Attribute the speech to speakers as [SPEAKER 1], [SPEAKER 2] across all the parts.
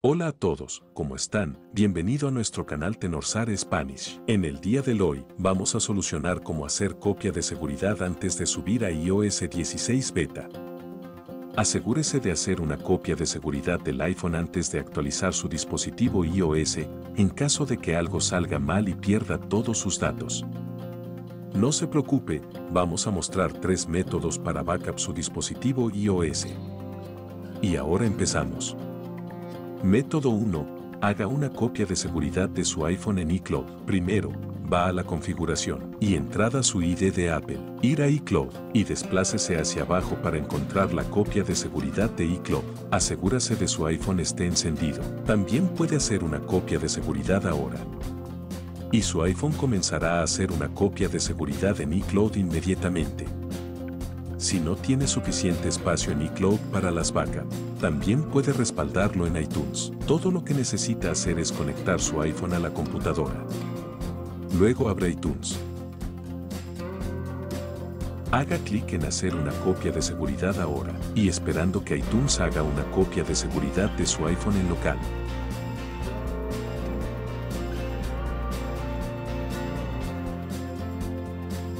[SPEAKER 1] Hola a todos, ¿cómo están? Bienvenido a nuestro canal Tenorsar Spanish. En el día de hoy, vamos a solucionar cómo hacer copia de seguridad antes de subir a iOS 16 Beta. Asegúrese de hacer una copia de seguridad del iPhone antes de actualizar su dispositivo iOS, en caso de que algo salga mal y pierda todos sus datos. No se preocupe, vamos a mostrar tres métodos para backup su dispositivo iOS. Y ahora empezamos. Método 1. Haga una copia de seguridad de su iPhone en iCloud. Primero, va a la configuración y entrada su ID de Apple. Ir a iCloud y desplácese hacia abajo para encontrar la copia de seguridad de iCloud. Asegúrase de su iPhone esté encendido. También puede hacer una copia de seguridad ahora. Y su iPhone comenzará a hacer una copia de seguridad en iCloud inmediatamente. Si no tiene suficiente espacio en iCloud para las vacas, también puede respaldarlo en iTunes. Todo lo que necesita hacer es conectar su iPhone a la computadora. Luego abre iTunes. Haga clic en hacer una copia de seguridad ahora y esperando que iTunes haga una copia de seguridad de su iPhone en local.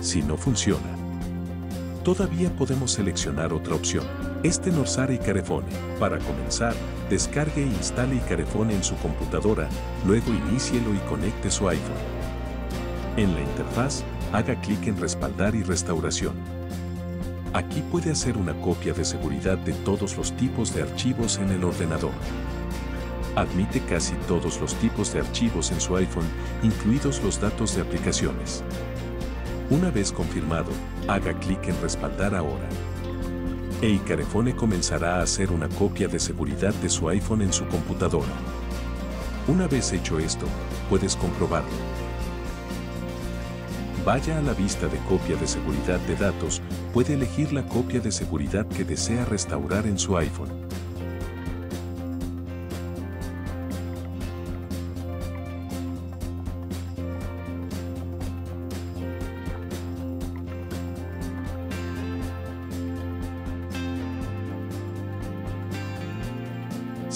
[SPEAKER 1] Si no funciona, todavía podemos seleccionar otra opción. Este Norsare y Carefone. Para comenzar, descargue e instale Icarefone en su computadora, luego inícielo y conecte su iPhone. En la interfaz, haga clic en Respaldar y Restauración. Aquí puede hacer una copia de seguridad de todos los tipos de archivos en el ordenador. Admite casi todos los tipos de archivos en su iPhone, incluidos los datos de aplicaciones. Una vez confirmado, haga clic en Respaldar ahora. E Icarefone comenzará a hacer una copia de seguridad de su iPhone en su computadora. Una vez hecho esto, puedes comprobarlo. Vaya a la vista de copia de seguridad de datos, puede elegir la copia de seguridad que desea restaurar en su iPhone.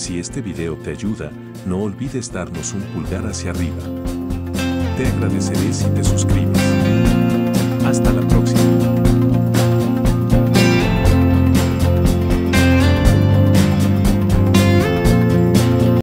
[SPEAKER 1] Si este video te ayuda, no olvides darnos un pulgar hacia arriba. Te agradeceré si te suscribes.